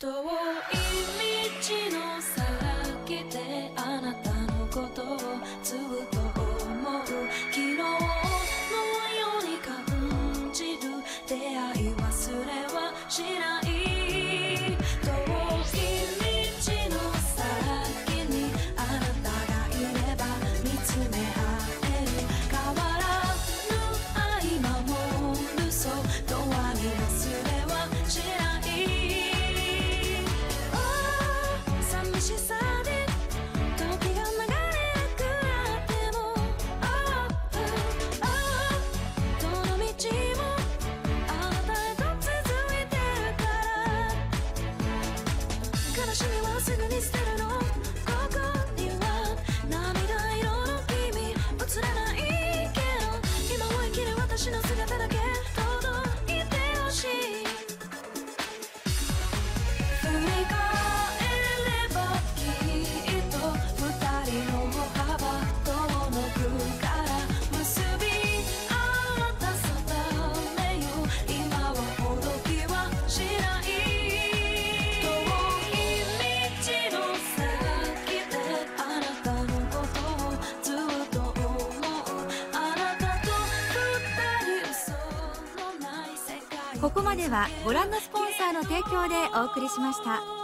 遠い道の先であなたのことをずっと思う。昨日のように感じる。出会い忘れはしない。悲しみはすぐに捨てるの？ここには涙色の君映らないけど今を生きる私の姿ここまではご覧のスポンサーの提供でお送りしました。